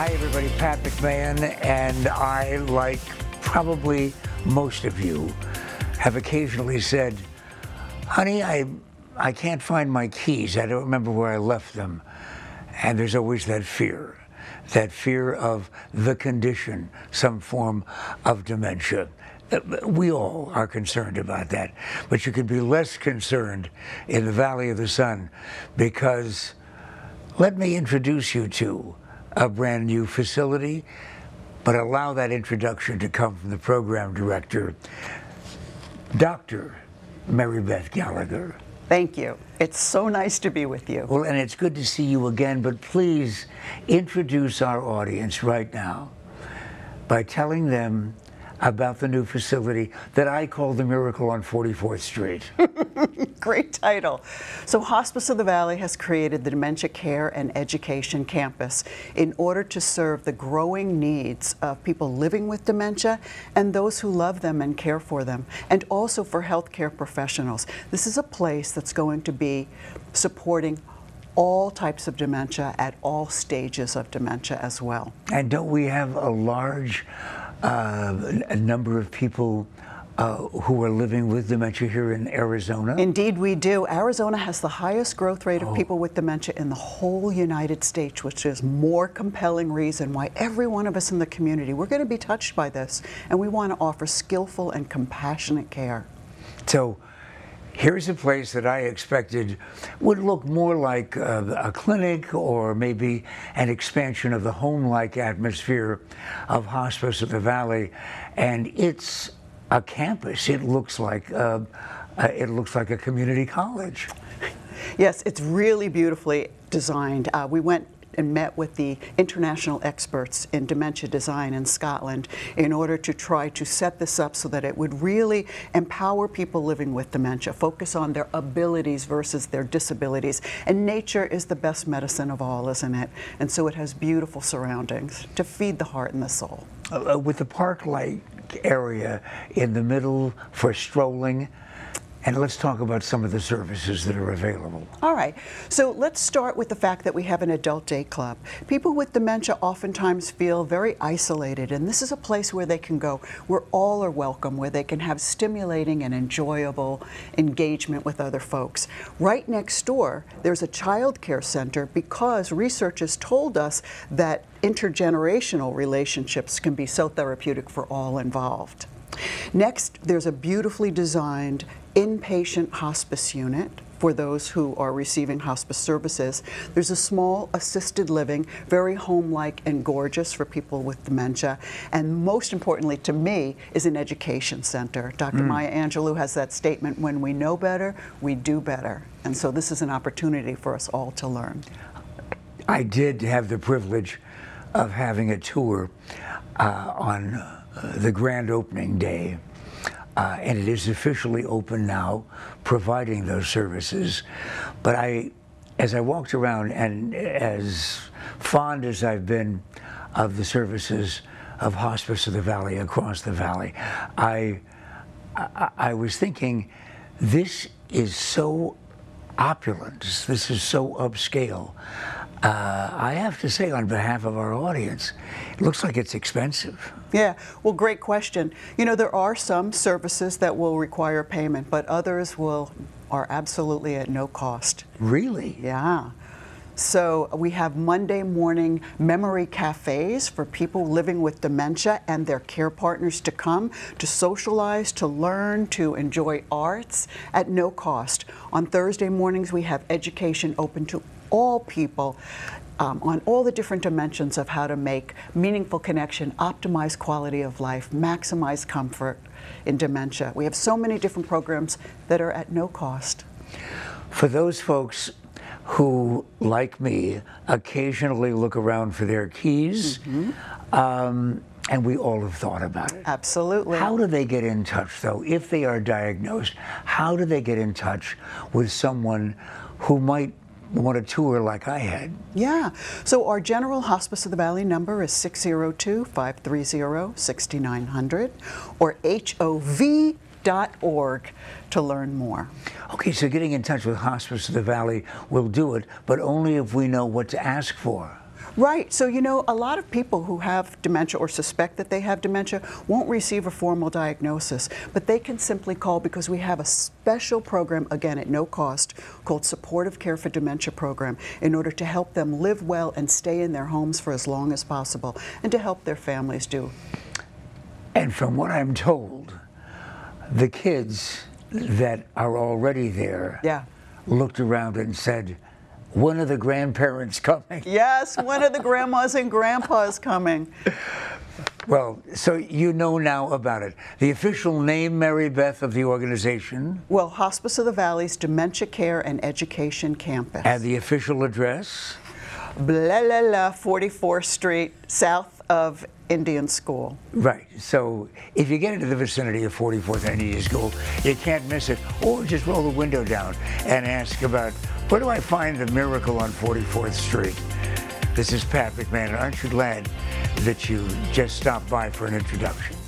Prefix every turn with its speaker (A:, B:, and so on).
A: Hi, everybody. Pat McMahon, and I, like probably most of you, have occasionally said, Honey, I, I can't find my keys. I don't remember where I left them. And there's always that fear that fear of the condition, some form of dementia. We all are concerned about that, but you can be less concerned in the Valley of the Sun because let me introduce you to a brand new facility, but allow that introduction to come from the program director, Dr. Maribeth Gallagher.
B: Thank you. It's so nice to be with you.
A: Well, and it's good to see you again, but please introduce our audience right now by telling them about the new facility that I call the Miracle on 44th Street.
B: Great title. So, Hospice of the Valley has created the Dementia Care and Education Campus in order to serve the growing needs of people living with dementia and those who love them and care for them, and also for healthcare professionals. This is a place that's going to be supporting all types of dementia at all stages of dementia as well.
A: And don't we have a large a number of people uh, who are living with dementia here in Arizona?
B: Indeed, we do. Arizona has the highest growth rate of people with dementia in the whole United States, which is more compelling reason why every one of us in the community we're going to be touched by this, and we want to offer skillful and compassionate care.
A: So here's a place that I expected would look more like a, a clinic or maybe an expansion of the home-like atmosphere of Hospice of the Valley, and it's a campus. It looks like uh, uh, it looks like a community college.
B: Yes, it's really beautifully designed. Uh, we went and met with the international experts in dementia design in Scotland in order to try to set this up so that it would really empower people living with dementia, focus on their abilities versus their disabilities. And nature is the best medicine of all, isn't it? And so it has beautiful surroundings to feed the heart and the soul.
A: Uh, with the park-like area in the middle for strolling, and let's talk about some of the services that are available.
B: All right, so let's start with the fact that we have an adult day club. People with dementia oftentimes feel very isolated, and this is a place where they can go where all are welcome, where they can have stimulating and enjoyable engagement with other folks. Right next door, there's a child care center because research has told us that intergenerational relationships can be so therapeutic for all involved. Next, there's a beautifully designed inpatient hospice unit for those who are receiving hospice services. There's a small assisted living, very home-like and gorgeous for people with dementia. And most importantly to me is an education center. Dr. Maya Angelou has that statement, when we know better, we do better. And so this is an opportunity for us all to learn.
A: I did have the privilege of having a tour uh, on the grand opening day. Uh, and it is officially open now, providing those services. But I, as I walked around, and as fond as I've been of the services of Hospice of the Valley across the valley, I, I, I was thinking, this is so opulent. This is so upscale. Uh, I have to say, on behalf of our audience, it looks like it's expensive.
B: Yeah, well, great question. You know, there are some services that will require payment, but others will are absolutely at no cost.
A: Really?
B: Yeah. So we have Monday morning memory cafes for people living with dementia and their care partners to come to socialize, to learn, to enjoy arts at no cost. On Thursday mornings, we have education open to all people um, on all the different dimensions of how to make meaningful connection, optimize quality of life, maximize comfort in dementia. We have so many different programs that are at no cost.
A: For those folks who, like me, occasionally look around for their keys, um, and we all have thought about it.
B: Absolutely.
A: How do they get in touch, though, if they are diagnosed? How do they get in touch with someone who might want a tour like I had?
B: Yeah. So our general Hospice of the Valley number is 602-530-6900 or hov.org to learn more.
A: Okay, so getting in touch with Hospice of the Valley will do it, but only if we know what to ask for.
B: Right. So, you know, a lot of people who have dementia or suspect that they have dementia won't receive a formal diagnosis, but they can simply call because we have a special program, again, at no cost, called Supportive Care for Dementia Program, in order to help them live well and stay in their homes for as long as possible and to help their families do.
A: And from what I'm told, the kids that are already there
B: Yeah.
A: looked around and said, when are the grandparents coming?
B: Yes, when are the grandmas and grandpas coming?
A: Well, so you know now about it. The official name, Maribeth, of the organization,
B: Well, Hospice of the Valley's Dementia Care and Education Campus.
A: and the official address.
B: blah, blah, blah, 44th Street, south of Indian School.
A: Right. So if you get into the vicinity of 44th and Indian School, you can't miss it. Or just roll the window down and ask about where do I find the miracle on 44th Street? This is Pat McMahon, and aren't you glad that you just stopped by for an introduction?